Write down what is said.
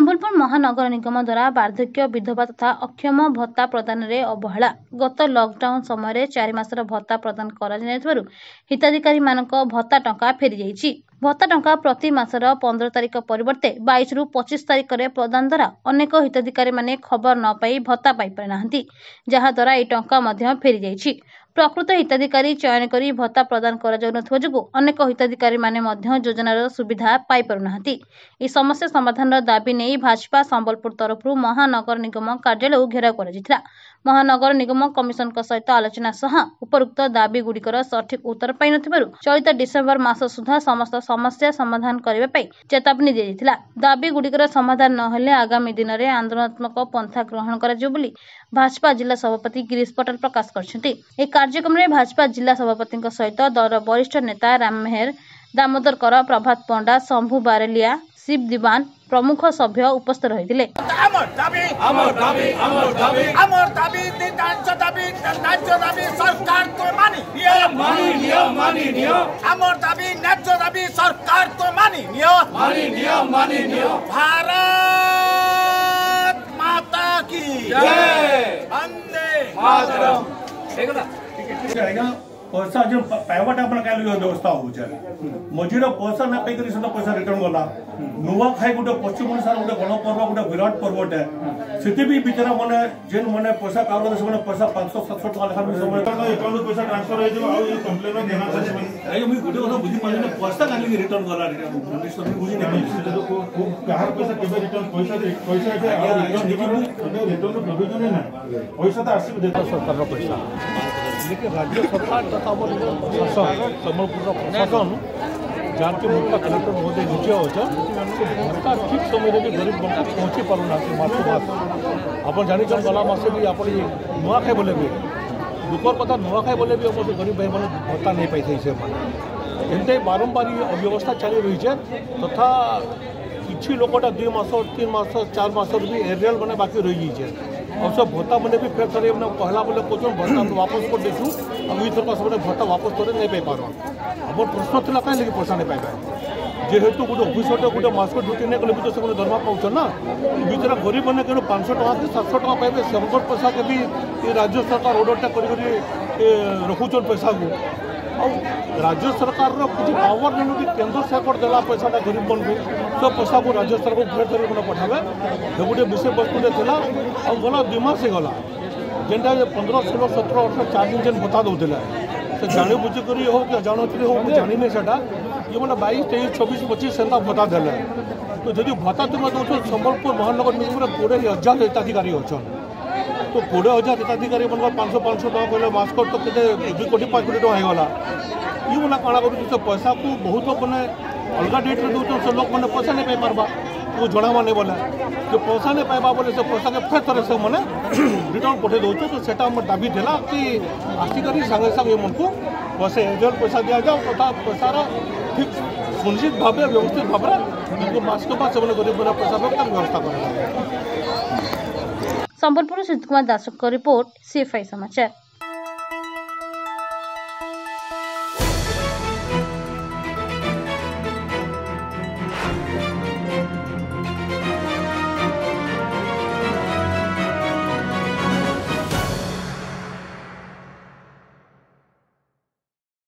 ସମ୍ବଲପୁର ମହାନଗର ନିଗମ ଦ୍ୱାରା ବାର୍ଦ୍ଧକ୍ୟ ବିଧବା ତଥା ଅକ୍ଷମ ଭତ୍ତା ପ୍ରଦାନରେ ଅବହେଳା ଗତ ଲକଡାଉନ ସମୟରେ ଚାରି ମାସର ଭତ୍ତା ପ୍ରଦାନ କରାଯାଇଥିବାରୁ ମାନଙ୍କ ଭତ୍ତା ଟଙ୍କା ଫେରିଯାଇଛି ଭତ୍ତା ଟଙ୍କା ପ୍ରତି ମାସର ପନ୍ଦର ତାରିଖ ପରିବର୍ତ୍ତେ ବାଇଶରୁ ପଚିଶ ତାରିଖରେ ପ୍ରଦାନ ଦ୍ୱାରା ଅନେକ ହିତାଧିକାରୀ ମାନେ ଖବର ନ ପାଇ ଭତ୍ତା ପାଇପାରି ନାହାନ୍ତି ଯାହାଦ୍ୱାରା ଏହି ଟଙ୍କା ମଧ୍ୟ ଫେରିଯାଇଛି ପ୍ରକୃତ ହିତାଧିକାରୀ ଚୟନ କରି ଭତ୍ତା ପ୍ରଦାନ କରାଯାଉନଥିବା ଯୋଗୁଁ ଅନେକ ହିତାଧିକାରୀମାନେ ମଧ୍ୟ ଯୋଜନାର ସୁବିଧା ପାଇପାରୁନାହାନ୍ତି ଏହି ସମସ୍ୟା ସମାଧାନର ଦାବି ନେଇ ଭାଜପା ସମ୍ବଲପୁର ତରଫରୁ ମହାନଗର ନିଗମ କାର୍ଯ୍ୟାଳୟକୁ ଘେରାଉ କରାଯାଇଥିଲା ମହାନଗର ନିଗମ କମିଶନଙ୍କ ସହିତ ଆଲୋଚନା ସହ ଉପରୋକ୍ତ ଦାବିଗୁଡ଼ିକର ସଠିକ୍ ଉତ୍ତର ପାଇନଥିବାରୁ ଚଳିତ ଡିସେମ୍ବର ମାସ ସୁଦ୍ଧା ସମସ୍ତ ସମସ୍ୟା ସମାଧାନ କରିବା ପାଇଁ ଚେତାବନୀ ଦିଆଯାଇଥିଲା ଦାବିଗୁଡ଼ିକର ସମାଧାନ ନହେଲେ ଆଗାମୀ ଦିନରେ ଆନ୍ଦୋଳନାତ୍ମକ ପନ୍ଥା ଗ୍ରହଣ କରାଯିବ ବୋଲି ଭାଜପା ଜିଲ୍ଲା ସଭାପତି ଗିରିଶ ପଟେଲ ପ୍ରକାଶ କରିଛନ୍ତି कार्यक्रम भाजपा जिल्ला सभापति सहित दल र वरिष्ठ नेता दामोदर कर प्रभात संभु बारेलिया शिव दिवान प्रमुख सभ्य उपस्थित रहेछ એના પૈસા જે પાઇવટ આપણે કાલે વ્યવસ્થા હોવું છે મજૂર પૈસા ના પાઈ કરી સેટા પૈસા રિટર્ન ગલા નુઆખાଇ ଗୋଟେ ପଶ୍ଚିମ ଓଡ଼ିଶାର ଗୋଟେ ଗଣପର୍ବ ଗୋଟେ ବିରାଟ ପର୍ବଟେ ସେଠି ବି ବିଚରା ମାନେ ଯେନ୍ ମାନେ ପଇସା କାଗଜ ସେମାନେ ପଇସା ପାଞ୍ଚଶହ ସାତଶହ ଟଙ୍କା ଲେଖା ଏକାଉଣ୍ଟ ପଇସା ଟ୍ରାନ୍ସଫର ହେଇଯିବ ଆଉ ଏଇ କମ୍ପ୍ଲେନ ଦେନା ଆଜ୍ଞା ମୁଁ ଗୋଟେ କଥା ବୁଝିପାରିଲିନି ପଇସା କାଲିକି ରିଟର୍ନ ଗଲା କାହାର ପଇସା କେବେ ରିଟର୍ନ ପଇସା ପଇସା ରିଟର୍ନ ପ୍ରୋଭିଜନ ନା ପଇସା ତ ଆସିବ ସରକାରର ପଇସା देखिए राज्य सरकार तथा अब प्रशासन सम्बलपुर प्रशासन जहाँ के मुख्य कलेक्टर महोदय निश्चय होछन् से भत्ता ठीक समय रे गरीब बंधु पहुँचे पारुना मास मास आप जानी गला मासे भी आप नुआखाई बोले भी दुखर कथा नुआखाई बोले भी ଏମିତି ବାରମ୍ବାର ଅବ୍ୟବସ୍ଥା ଚାଲି ରହିଛେ ତଥା କିଛି ଲୋକଟା ଦୁଇ ମାସ ତିନି ମାସ ଚାରି ମାସରୁ ବି ଏରିଆଲ୍ ମାନେ ବାକି ରହିଯାଇଛେ અવશ્ય ભથ્થા મને બી ફેર કરી એમને પહેલાં મને પૂછ્યું ભથ્થા આપણે વાપસ કરી દઈશું અને એથર પાસે મને ભથ્થા વાપસ કરે નહીં પાઈ પાડવા ଆମର ପ୍ରଶ୍ନ ଥିଲା କାହିଁ ଲାଗି ପଇସା ନେଇ ପାଇବା ଯେହେତୁ ଗୋଟେ ଅଫିସରଟେ ଗୋଟେ ମାସକୁ ଡ୍ୟୁଟି ନେଇ ଗଲେ ବି ତ ସେମାନେ ଦରମା ପାଉଛନ୍ ନା ବିଚରା ଗରିବମାନେ କେଣୁ ପାଞ୍ଚଶହ ଟଙ୍କା କି ସାତଶହ ଟଙ୍କା ପାଇବେ ସେମାନଙ୍କର ପଇସା କେବି ରାଜ୍ୟ ସରକାର ଅର୍ଡ଼ରଟା କରିକରି ରଖୁଛନ୍ ପଇସାକୁ राज्य सरकार किसी पावर नहीं कि केन्द्र सरकार देगा पैसा गरीब बनु तो पैसा को राज्य सरकार को फेर कर पठावे ये गोटे विषय वस्तु और आ गला दुई गला जेनटा पंद्रह षोलो सतर अठर चार दिन जेन भत्ता दूला से जाणीबुझी कर हो हो जानी सेटा ये मैंने बैस तेईस छब्बीस पचीस से भत्ता दे तो जदि भत्ता तुम्हें दौ संबलपुर महानगर निगम कोड़े हजार हिताधिकारी अच्छा तो କୋଡ଼ିଏ ହଜାର ହିତାଧିକାରୀ ମାନଙ୍କର ପାଞ୍ଚଶହ ପାଞ୍ଚଶହ ଟଙ୍କା କହିଲେ ମାସ୍କର ତ କେତେ ଦୁଇ କୋଟି ପାଞ୍ଚ କୋଟି ଟଙ୍କା ହେଇଗଲା ଇ ମାନେ କାଣା କରୁଛି ସେ ପଇସାକୁ ବହୁତ ମାନେ ଅଲଗା ଡେଟ୍ରେ ଦେଉଛନ୍ତି ସେ ଲୋକମାନେ ପଇସା ନେଇ ପାଇପାରବା ତୁ ଜଣାବା ନେଇ ବୋଲେ ଯେ ପଇସା ନେଇ ପାଇବା ବୋଲେ ସେ ପଇସାକେ ଫେର୍ ଥରେ ସେମାନେ ରିଟର୍ନ ପଠାଇ ଦେଉଛୁ ତ ସେଟା ଆମର ଦାବି ଥିଲା କି ଆସିକରି ସାଙ୍ଗେ ସାଙ୍ଗେ ଏମାନଙ୍କୁ ପଇସା ଏଜଲ୍ ପଇସା ଦିଆଯାଉ ତଥା ପଇସାର ଠିକ୍ ସୁନିଶ୍ଚିତ ଭାବେ ବ୍ୟବସ୍ଥିତ ଭାବରେ ତାଙ୍କୁ ମାସ୍କ ବା ସେମାନେ ଗରିବ ପଇସା ପାଇବା ତାର ବ୍ୟବସ୍ଥା କରାଯାଉ संबलपुर से कुमार दासुक रिपोर्ट सीएफआई समाचार